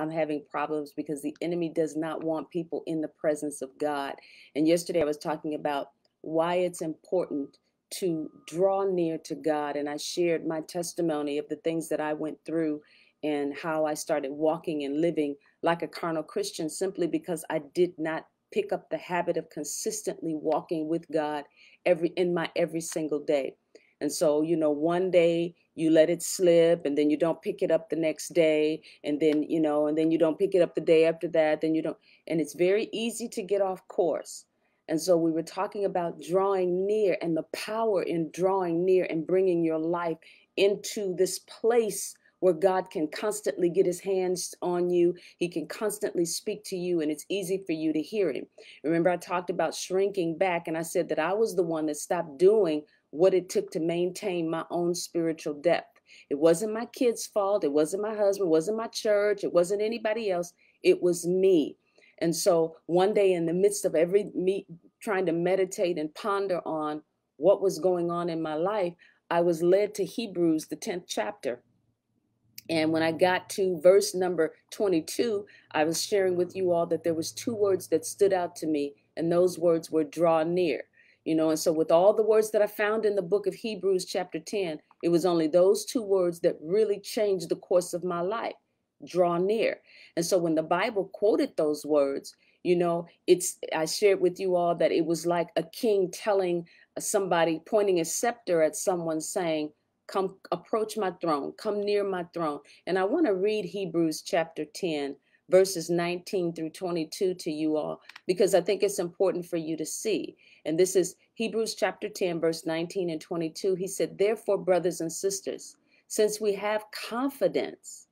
I'm having problems because the enemy does not want people in the presence of God. And yesterday I was talking about why it's important to draw near to God. And I shared my testimony of the things that I went through and how I started walking and living like a carnal Christian simply because I did not pick up the habit of consistently walking with God every in my every single day. And so, you know, one day you let it slip and then you don't pick it up the next day and then, you know, and then you don't pick it up the day after that, then you don't and it's very easy to get off course. And so we were talking about drawing near and the power in drawing near and bringing your life into this place where God can constantly get his hands on you. He can constantly speak to you, and it's easy for you to hear him. Remember, I talked about shrinking back, and I said that I was the one that stopped doing what it took to maintain my own spiritual depth. It wasn't my kids' fault. It wasn't my husband. It wasn't my church. It wasn't anybody else. It was me. And so one day, in the midst of every me trying to meditate and ponder on what was going on in my life, I was led to Hebrews, the 10th chapter. And when I got to verse number 22, I was sharing with you all that there was two words that stood out to me, and those words were draw near. You know, and so with all the words that I found in the book of Hebrews chapter 10, it was only those two words that really changed the course of my life. Draw near. And so when the Bible quoted those words, you know, it's I shared with you all that it was like a king telling somebody pointing a scepter at someone saying, Come approach my throne, come near my throne. And I want to read Hebrews chapter 10, verses 19 through 22 to you all, because I think it's important for you to see. And this is Hebrews chapter 10, verse 19 and 22. He said, Therefore, brothers and sisters, since we have confidence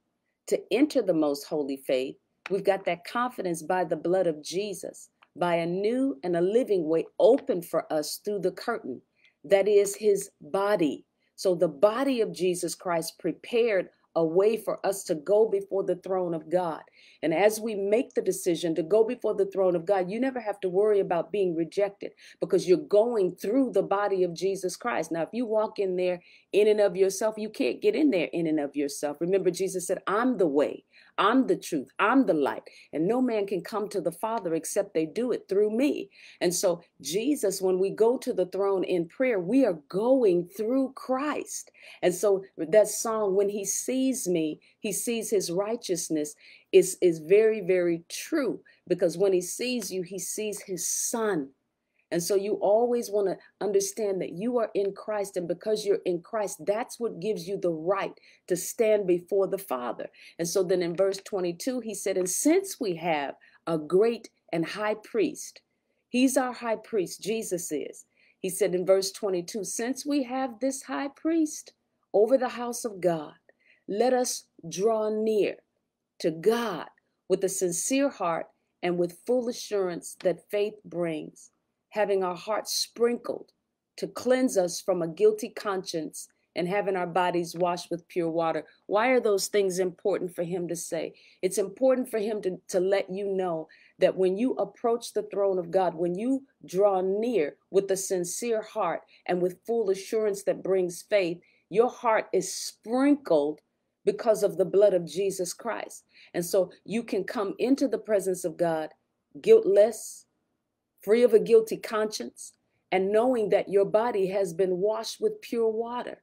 to enter the most holy faith, we've got that confidence by the blood of Jesus, by a new and a living way open for us through the curtain that is his body so the body of Jesus Christ prepared a way for us to go before the throne of God. And as we make the decision to go before the throne of God, you never have to worry about being rejected because you're going through the body of Jesus Christ. Now, if you walk in there in and of yourself, you can't get in there in and of yourself. Remember, Jesus said, I'm the way, I'm the truth. I'm the light. And no man can come to the Father except they do it through me. And so, Jesus, when we go to the throne in prayer, we are going through Christ. And so, that song, when he sees me, he sees his righteousness, is, is very, very true. Because when he sees you, he sees his son. And so you always want to understand that you are in Christ. And because you're in Christ, that's what gives you the right to stand before the Father. And so then in verse 22, he said, And since we have a great and high priest, he's our high priest, Jesus is. He said in verse 22, Since we have this high priest over the house of God, let us draw near to God with a sincere heart and with full assurance that faith brings having our hearts sprinkled to cleanse us from a guilty conscience and having our bodies washed with pure water. Why are those things important for him to say? It's important for him to, to let you know that when you approach the throne of God, when you draw near with a sincere heart and with full assurance that brings faith, your heart is sprinkled because of the blood of Jesus Christ. And so you can come into the presence of God guiltless, free of a guilty conscience, and knowing that your body has been washed with pure water.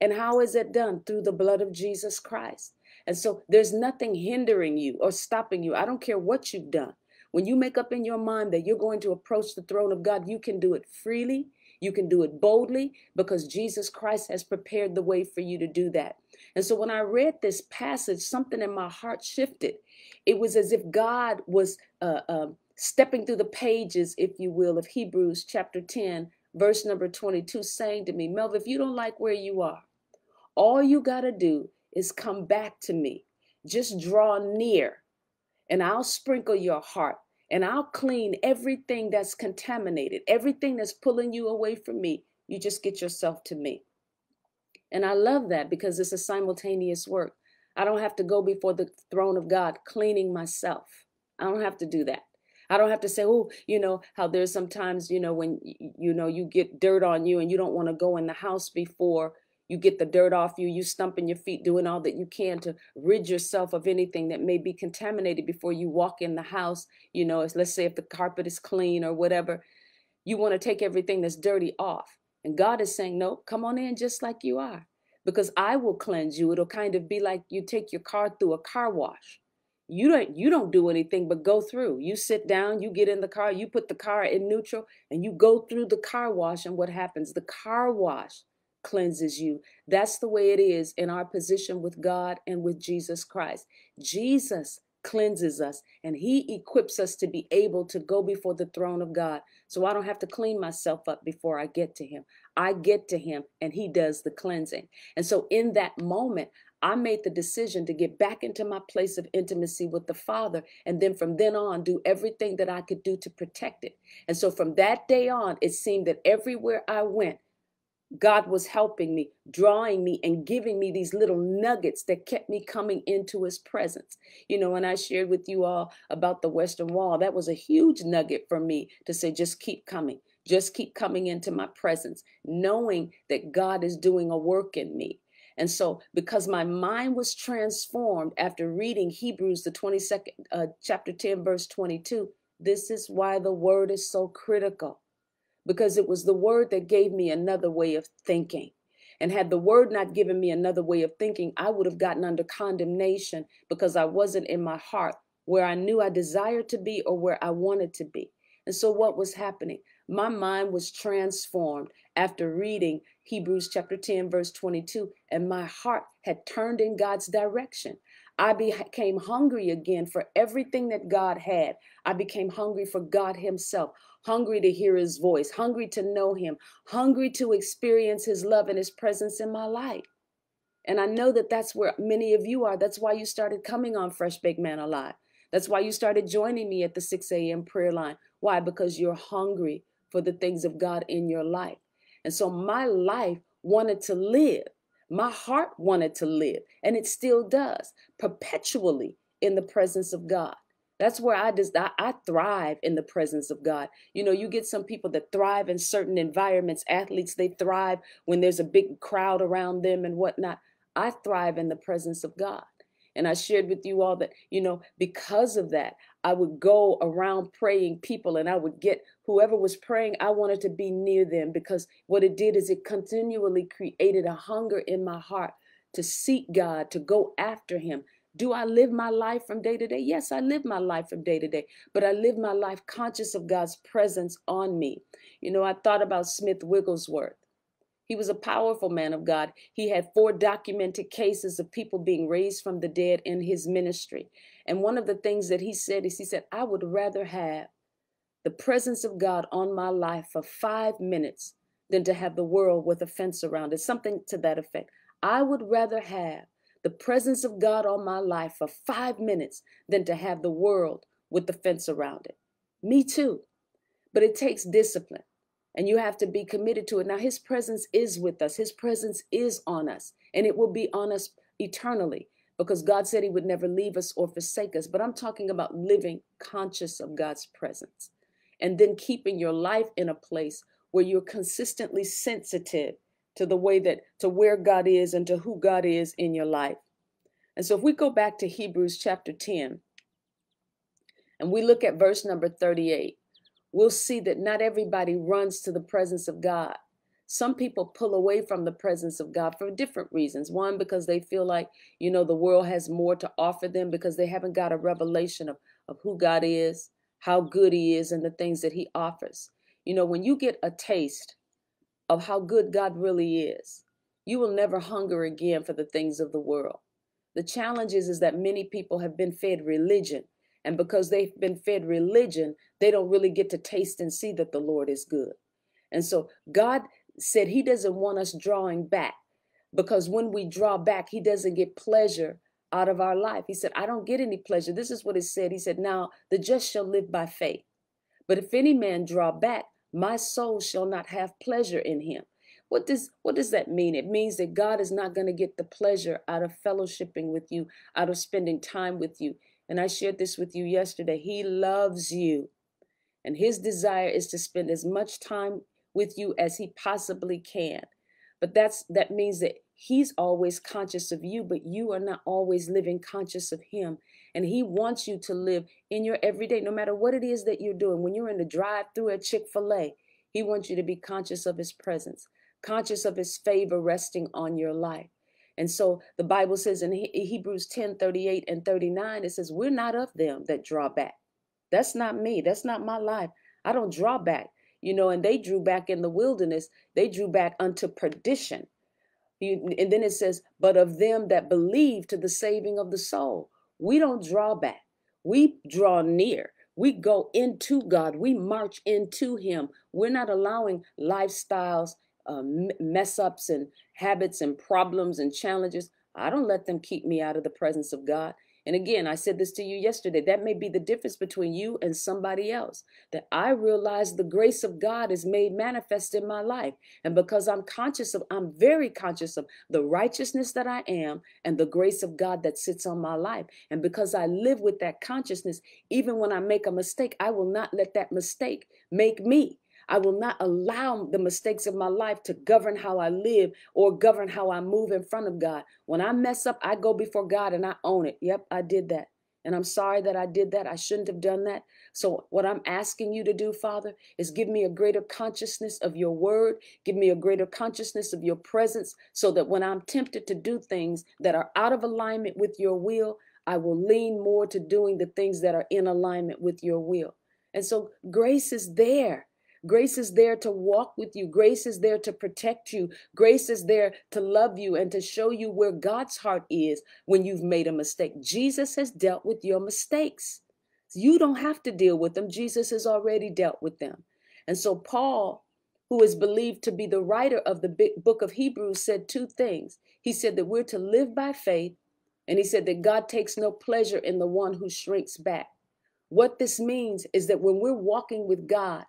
And how is it done? Through the blood of Jesus Christ. And so there's nothing hindering you or stopping you. I don't care what you've done. When you make up in your mind that you're going to approach the throne of God, you can do it freely. You can do it boldly because Jesus Christ has prepared the way for you to do that. And so when I read this passage, something in my heart shifted. It was as if God was uh, uh, stepping through the pages, if you will, of Hebrews chapter 10, verse number 22, saying to me, Melv, if you don't like where you are, all you got to do is come back to me. Just draw near, and I'll sprinkle your heart, and I'll clean everything that's contaminated, everything that's pulling you away from me. You just get yourself to me. And I love that because it's a simultaneous work. I don't have to go before the throne of God cleaning myself. I don't have to do that. I don't have to say, oh, you know, how there's sometimes, you know, when you know you get dirt on you and you don't want to go in the house before You get the dirt off you, you stumping your feet, doing all that you can to rid yourself of anything that may be contaminated before you walk in the house. You know, let's say if the carpet is clean or whatever, you want to take everything that's dirty off. And God is saying, No, come on in just like you are, because I will cleanse you. It'll kind of be like you take your car through a car wash you don't you don't do anything but go through. You sit down you get in the car you put the car in neutral and you go through the car wash and what happens? The car wash cleanses you. That's the way it is in our position with God and with Jesus Christ. Jesus cleanses us and he equips us to be able to go before the throne of God so I don't have to clean myself up before I get to him. I get to him and he does the cleansing. And so in that moment I made the decision to get back into my place of intimacy with the Father. And then from then on, do everything that I could do to protect it. And so from that day on, it seemed that everywhere I went, God was helping me, drawing me, and giving me these little nuggets that kept me coming into his presence. You know, when I shared with you all about the Western Wall, that was a huge nugget for me to say, just keep coming, just keep coming into my presence, knowing that God is doing a work in me. And so, because my mind was transformed after reading Hebrews, the 22nd, uh, chapter 10, verse 22, this is why the word is so critical. Because it was the word that gave me another way of thinking. And had the word not given me another way of thinking, I would have gotten under condemnation because I wasn't in my heart where I knew I desired to be or where I wanted to be. And so, what was happening? My mind was transformed after reading Hebrews chapter 10, verse 22, and my heart had turned in God's direction. I became hungry again for everything that God had. I became hungry for God Himself, hungry to hear His voice, hungry to know Him, hungry to experience His love and His presence in my life. And I know that that's where many of you are. That's why you started coming on Fresh Baked Manna Live. That's why you started joining me at the 6 a.m. prayer line. Why? Because you're hungry for the things of God in your life. And so my life wanted to live. My heart wanted to live, and it still does, perpetually in the presence of God. That's where I just I, I, thrive in the presence of God. You know, you get some people that thrive in certain environments. Athletes, they thrive when there's a big crowd around them and whatnot. I thrive in the presence of God. And I shared with you all that, you know, because of that, I would go around praying people and I would get whoever was praying, I wanted to be near them because what it did is it continually created a hunger in my heart to seek God, to go after Him. Do I live my life from day to day? Yes, I live my life from day to day, but I live my life conscious of God's presence on me. You know, I thought about Smith Wigglesworth. He was a powerful man of God. He had four documented cases of people being raised from the dead in his ministry. And one of the things that he said is he said, I would rather have the presence of God on my life for five minutes than to have the world with a fence around it. Something to that effect. I would rather have the presence of God on my life for five minutes than to have the world with the fence around it. Me too. But it takes discipline and you have to be committed to it. Now, His presence is with us, His presence is on us, and it will be on us eternally because God said He would never leave us or forsake us. But I'm talking about living conscious of God's presence and then keeping your life in a place where you're consistently sensitive to the way that, to where God is and to who God is in your life. And so if we go back to Hebrews chapter 10 and we look at verse number 38, we'll see that not everybody runs to the presence of God. Some people pull away from the presence of God for different reasons. One, because they feel like, you know, the world has more to offer them because they haven't got a revelation of, of who God is, how good He is, and the things that He offers. You know, when you get a taste of how good God really is, you will never hunger again for the things of the world. The challenge is, is that many people have been fed religion and because they've been fed religion, they don't really get to taste and see that the Lord is good. And so God said He doesn't want us drawing back because when we draw back, He doesn't get pleasure out of our life. He said, I don't get any pleasure. This is what it said. He said, Now the just shall live by faith. But if any man draw back, my soul shall not have pleasure in him. What does what does that mean? It means that God is not going to get the pleasure out of fellowshipping with you, out of spending time with you. And I shared this with you yesterday. He loves you. And his desire is to spend as much time with you as he possibly can. But that's that means that he's always conscious of you, but you are not always living conscious of him. And he wants you to live in your everyday, no matter what it is that you're doing. When you're in the drive through at Chick fil A, he wants you to be conscious of his presence, conscious of his favor resting on your life. And so the Bible says in Hebrews 10 38 and 39, it says, We're not of them that draw back. That's not me. That's not my life. I don't draw back. You know, and they drew back in the wilderness, they drew back unto perdition. And then it says, But of them that believe to the saving of the soul. We don't draw back, we draw near. We go into God. We march into Him. We're not allowing lifestyles, uh, mess ups, and habits, and problems and challenges. I don't let them keep me out of the presence of God. And again, I said this to you yesterday. That may be the difference between you and somebody else. That I realize the grace of God is made manifest in my life. And because I'm conscious of, I'm very conscious of the righteousness that I am and the grace of God that sits on my life. And because I live with that consciousness, even when I make a mistake, I will not let that mistake make me. I will not allow the mistakes of my life to govern how I live or govern how I move in front of God. When I mess up, I go before God and I own it. Yep, I did that. And I'm sorry that I did that. I shouldn't have done that. So, what I'm asking you to do, Father, is give me a greater consciousness of your word. Give me a greater consciousness of your presence so that when I'm tempted to do things that are out of alignment with your will, I will lean more to doing the things that are in alignment with your will. And so, grace is there. Grace is there to walk with you. Grace is there to protect you. Grace is there to love you and to show you where God's heart is when you've made a mistake. Jesus has dealt with your mistakes. You don't have to deal with them. Jesus has already dealt with them. And so, Paul, who is believed to be the writer of the book of Hebrews, said two things. He said that we're to live by faith, and he said that God takes no pleasure in the one who shrinks back. What this means is that when we're walking with God,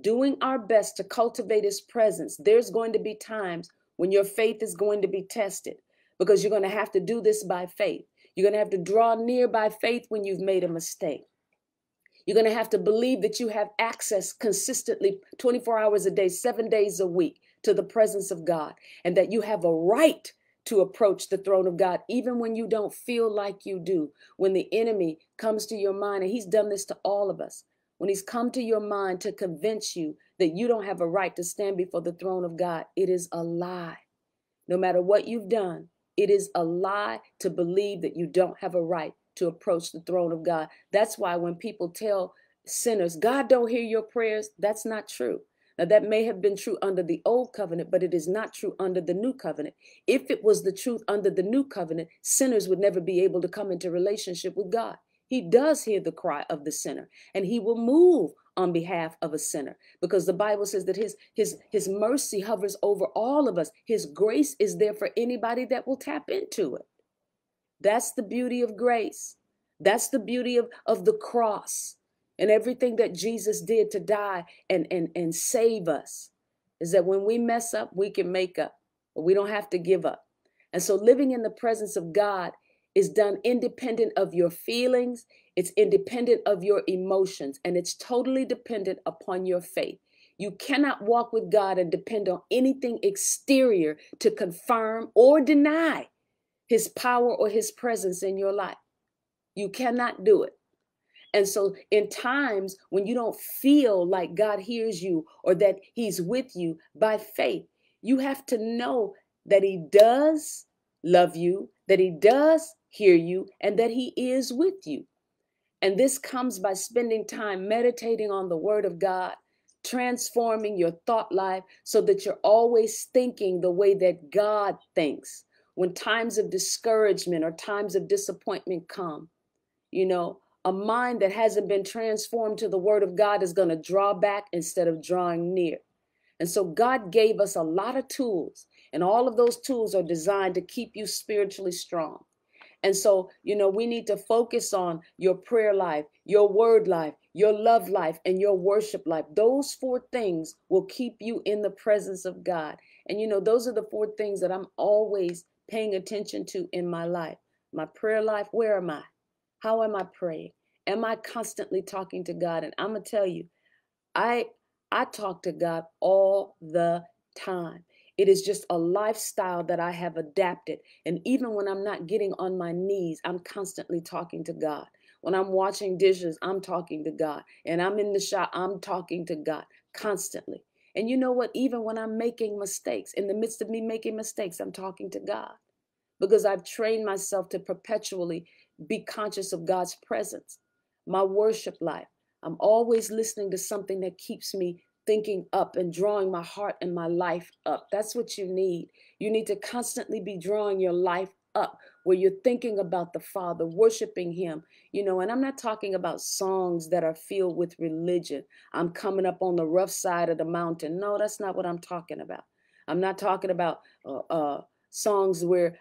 doing our best to cultivate his presence, there's going to be times when your faith is going to be tested because you're going to have to do this by faith. You're going to have to draw near by faith when you've made a mistake. You're going to have to believe that you have access consistently 24 hours a day, seven days a week to the presence of God, and that you have a right to approach the throne of God, even when you don't feel like you do. When the enemy comes to your mind, and he's done this to all of us, when he's come to your mind to convince you that you don't have a right to stand before the throne of God, it is a lie. No matter what you've done, it is a lie to believe that you don't have a right to approach the throne of God. That's why when people tell sinners, God don't hear your prayers, that's not true. Now, that may have been true under the old covenant, but it is not true under the new covenant. If it was the truth under the new covenant, sinners would never be able to come into relationship with God. He does hear the cry of the sinner and he will move on behalf of a sinner because the Bible says that his his his mercy hovers over all of us. His grace is there for anybody that will tap into it. That's the beauty of grace. That's the beauty of, of the cross and everything that Jesus did to die and, and, and save us is that when we mess up, we can make up, but we don't have to give up. And so living in the presence of God is done independent of your feelings, it's independent of your emotions, and it's totally dependent upon your faith. You cannot walk with God and depend on anything exterior to confirm or deny his power or his presence in your life. You cannot do it. And so, in times when you don't feel like God hears you or that He's with you by faith, you have to know that He does love you, that He does hear you, and that He is with you. And this comes by spending time meditating on the Word of God, transforming your thought life so that you're always thinking the way that God thinks. When times of discouragement or times of disappointment come, you know, a mind that hasn't been transformed to the Word of God is going to draw back instead of drawing near. And so God gave us a lot of tools, and all of those tools are designed to keep you spiritually strong. And so, you know, we need to focus on your prayer life, your word life, your love life, and your worship life. Those four things will keep you in the presence of God. And, you know, those are the four things that I'm always paying attention to in my life. My prayer life, where am I? How am I praying? Am I constantly talking to God? And I'm going to tell you, I I talk to God all the time. It is just a lifestyle that I have adapted. And even when I'm not getting on my knees, I'm constantly talking to God. When I'm washing dishes, I'm talking to God. And I'm in the shop, I'm talking to God constantly. And you know what? Even when I'm making mistakes, in the midst of me making mistakes, I'm talking to God because I've trained myself to perpetually be conscious of God's presence. My worship life, I'm always listening to something that keeps me thinking up and drawing my heart and my life up. That's what you need. You need to constantly be drawing your life up where you're thinking about the Father, worshiping Him, you know. And I'm not talking about songs that are filled with religion. I'm coming up on the rough side of the mountain. No, that's not what I'm talking about. I'm not talking about uh, uh, songs where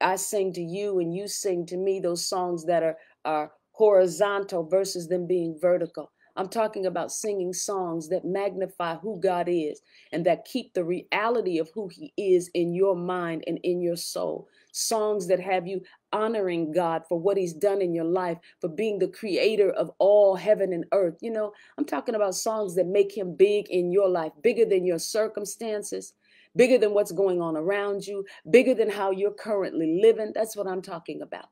I sing to you and you sing to me, those songs that are, are horizontal versus them being vertical. I'm talking about singing songs that magnify who God is and that keep the reality of who He is in your mind and in your soul. Songs that have you honoring God for what He's done in your life, for being the creator of all heaven and earth. You know, I'm talking about songs that make Him big in your life, bigger than your circumstances, bigger than what's going on around you, bigger than how you're currently living. That's what I'm talking about.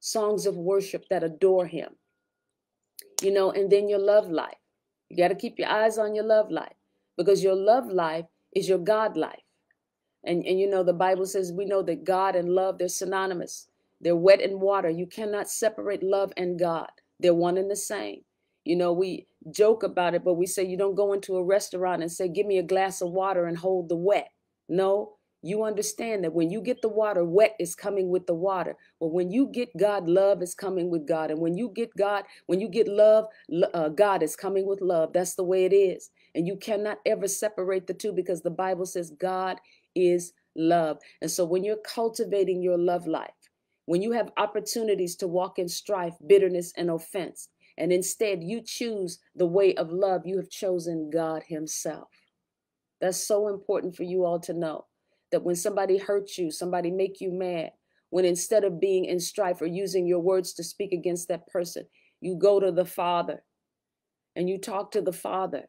Songs of worship that adore Him you know, and then your love life. You got to keep your eyes on your love life because your love life is your God life. And, and you know, the Bible says we know that God and love, they're synonymous. They're wet and water. You cannot separate love and God. They're one and the same. You know, we joke about it, but we say you don't go into a restaurant and say, give me a glass of water and hold the wet. No, you understand that when you get the water, wet is coming with the water. Well, when you get God, love is coming with God. And when you get God, when you get love, uh, God is coming with love. That's the way it is. And you cannot ever separate the two because the Bible says God is love. And so when you're cultivating your love life, when you have opportunities to walk in strife, bitterness, and offense, and instead you choose the way of love, you have chosen God Himself. That's so important for you all to know that when somebody hurts you, somebody make you mad, when instead of being in strife or using your words to speak against that person, you go to the Father and you talk to the Father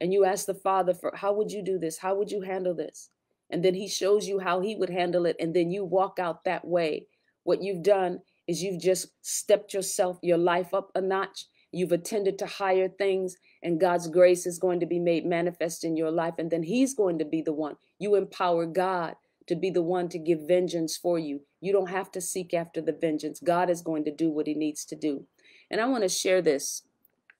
and you ask the Father for how would you do this? How would you handle this? And then he shows you how he would handle it. And then you walk out that way. What you've done is you've just stepped yourself, your life up a notch. You've attended to higher things, and God's grace is going to be made manifest in your life. And then He's going to be the one. You empower God to be the one to give vengeance for you. You don't have to seek after the vengeance. God is going to do what He needs to do. And I want to share this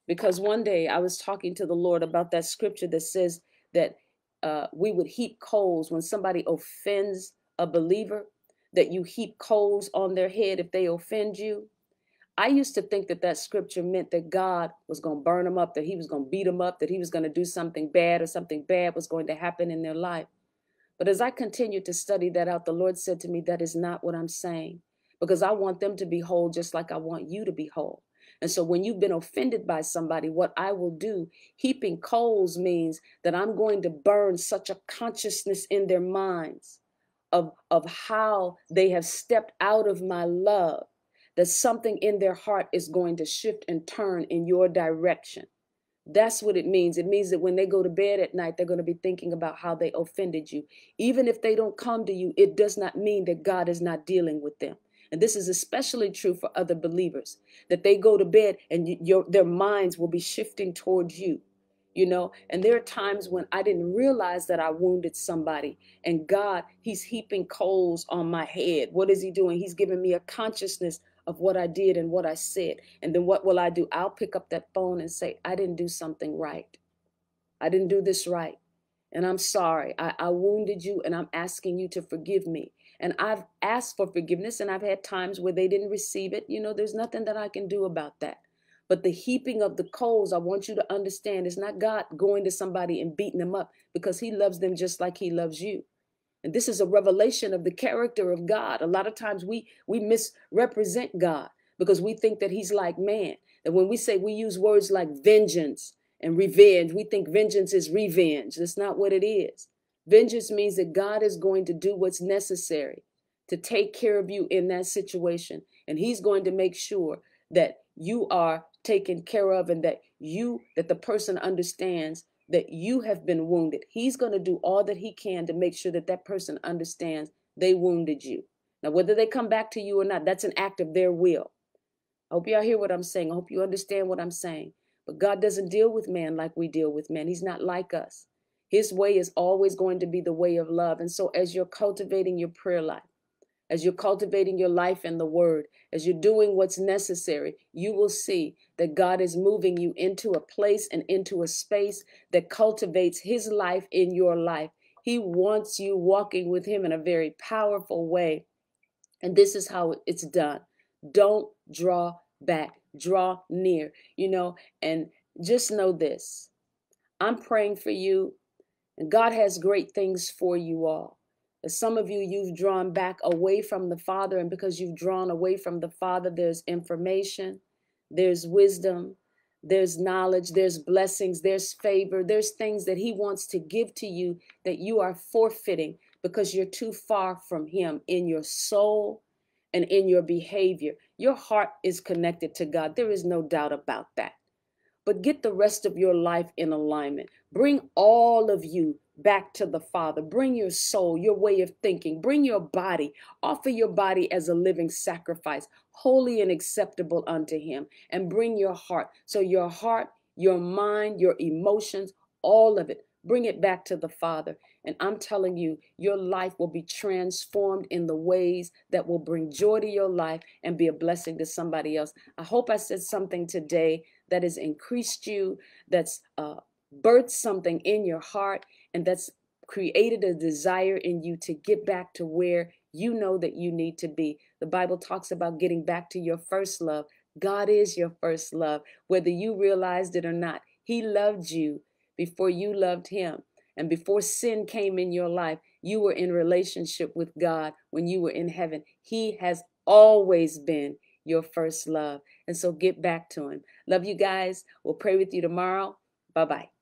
because one day I was talking to the Lord about that scripture that says that uh, we would heap coals when somebody offends a believer, that you heap coals on their head if they offend you. I used to think that that scripture meant that God was going to burn them up, that he was going to beat them up, that he was going to do something bad or something bad was going to happen in their life. But as I continued to study that out, the Lord said to me, That is not what I'm saying, because I want them to be whole just like I want you to be whole. And so when you've been offended by somebody, what I will do, heaping coals means that I'm going to burn such a consciousness in their minds of, of how they have stepped out of my love that something in their heart is going to shift and turn in your direction. That's what it means. It means that when they go to bed at night, they're going to be thinking about how they offended you. Even if they don't come to you, it does not mean that God is not dealing with them. And this is especially true for other believers that they go to bed and your, their minds will be shifting towards you. You know, and there are times when I didn't realize that I wounded somebody, and God, He's heaping coals on my head. What is He doing? He's giving me a consciousness of what I did and what I said. And then what will I do? I'll pick up that phone and say, I didn't do something right. I didn't do this right. And I'm sorry. I, I wounded you and I'm asking you to forgive me. And I've asked for forgiveness and I've had times where they didn't receive it. You know, there's nothing that I can do about that. But the heaping of the coals, I want you to understand, is not God going to somebody and beating them up because he loves them just like he loves you. And this is a revelation of the character of God. A lot of times we we misrepresent God because we think that he's like man. That when we say we use words like vengeance and revenge, we think vengeance is revenge. That's not what it is. Vengeance means that God is going to do what's necessary to take care of you in that situation. And he's going to make sure that you are taken care of and that you, that the person understands that you have been wounded. He's going to do all that he can to make sure that that person understands they wounded you. Now, whether they come back to you or not, that's an act of their will. I hope y'all hear what I'm saying. I hope you understand what I'm saying. But God doesn't deal with man like we deal with men. He's not like us. His way is always going to be the way of love. And so, as you're cultivating your prayer life, as you're cultivating your life in the word, as you're doing what's necessary, you will see that God is moving you into a place and into a space that cultivates his life in your life. He wants you walking with him in a very powerful way. And this is how it's done. Don't draw back, draw near, you know, and just know this. I'm praying for you, and God has great things for you all. Some of you, you've drawn back away from the Father, and because you've drawn away from the Father, there's information, there's wisdom, there's knowledge, there's blessings, there's favor, there's things that He wants to give to you that you are forfeiting because you're too far from Him in your soul and in your behavior. Your heart is connected to God. There is no doubt about that. But get the rest of your life in alignment. Bring all of you back to the Father. Bring your soul, your way of thinking. Bring your body. Offer your body as a living sacrifice, holy and acceptable unto Him. And bring your heart. So, your heart, your mind, your emotions, all of it, bring it back to the Father. And I'm telling you, your life will be transformed in the ways that will bring joy to your life and be a blessing to somebody else. I hope I said something today that has increased you, that's uh, birthed something in your heart, and that's created a desire in you to get back to where you know that you need to be. The Bible talks about getting back to your first love. God is your first love, whether you realized it or not. He loved you before you loved him. And before sin came in your life, you were in relationship with God when you were in heaven. He has always been your first love. And so get back to him. Love you guys. We'll pray with you tomorrow. Bye bye.